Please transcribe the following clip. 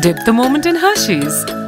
Dip the moment in Hershey's.